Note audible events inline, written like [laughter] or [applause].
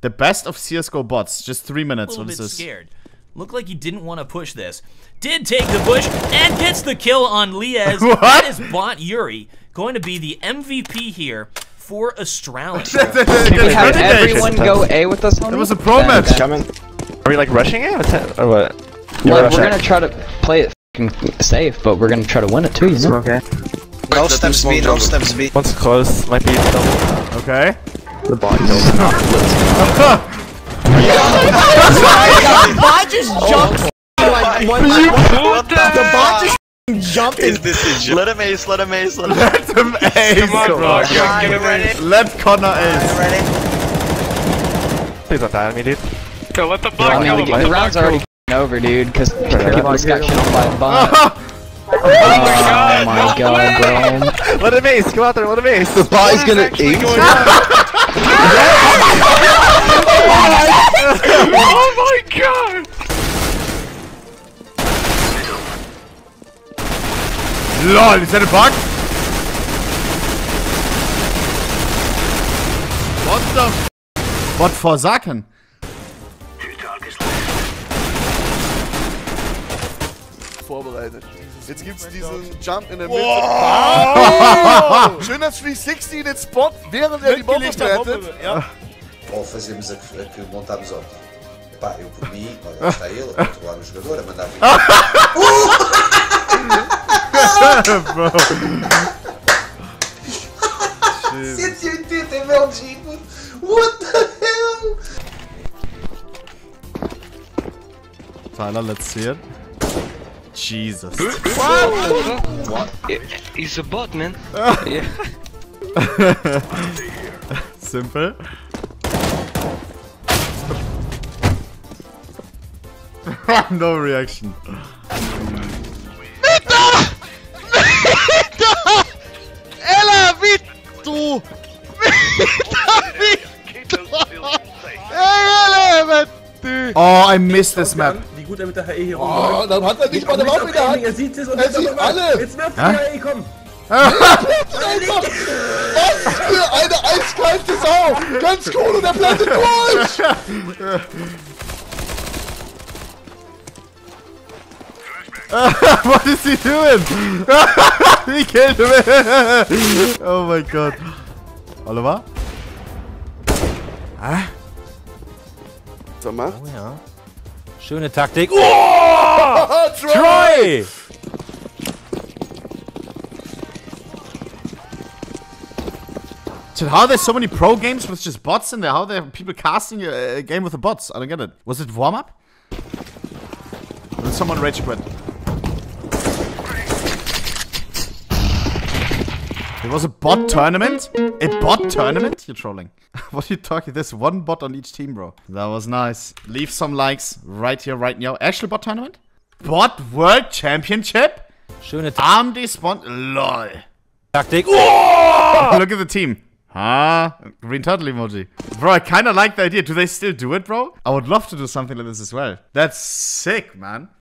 The best of CSGO bots. Just three minutes. little What is bit this? scared. Looked like he didn't want to push this. Did take the push and gets the kill on Liez. [laughs] What? That is bot Yuri going to be the MVP here for Astralis. Against We have everyone go A with us on It was a pro match. Coming. Are we like rushing it? What's that- Or what? Well, we're gonna try to play it safe, but we're gonna try to win it too, you know? Okay. No steps B, no steps B. Once close, might be double. Okay. The bot kills. bot just jumped like one. The bot just [laughs] jumped in. Is this a joke? Let him ace, let him ace, let him Let him ace, bro. Get ready. Let Connor ace. Ready? Please don't die on me, dude. I mean, the, the round's already f***ing over, dude, because people just got killed by a bot. [laughs] Oh my god, bro. Let him ace. Go out there. Let him ace. The Bot is gonna ace. Oh my god. LOL, is that a bug? What the f What for Saken? Vorbereitet. Jetzt gibt's diesen Jump in der Mitte. Wow! [laughs] Schön das 360 den Spot, während er die Bombe plantet. ou fazemos a a que montamos ontem. Epá, eu por mim, olha, está ele a controlar o jogador, a mandar vir. Bro. 180 ml What the hell? Tyler, let's see it. Jesus. He's a bot, man. [laughs] [laughs] Simple. [laughs] no reaction. Ella, Vittu! Oh, I missed this map. Gut er mit der HE hier Oh, dann hat er nicht mal eine Waffe in der Hand. Er sieht es und Er sieht alle. Jetzt wirft die Hä? HE, [laughs] komm. Was für eine eiskalte Sau! Ganz cool und er plantet durch! what is he doing? he killed him. oh my god. Oliver? Was er macht? Schöne Taktik. Oh! [laughs] Troy! Dude, how are there so many pro games with just bots in there? How are there people casting a, a game with the bots? I don't get it. Was it warm up? Did someone rage quit? It was a bot tournament? A bot tournament? You're trolling. [laughs] what are you talking? There's one bot on each team, bro. That was nice. Leave some likes right here, right now. Actual bot tournament? Bot World Championship? Schöne AMD spawn. LOL. Taktik. [laughs] Look at the team. Huh? Green turtle emoji. Bro, I kind of like the idea. Do they still do it, bro? I would love to do something like this as well. That's sick, man.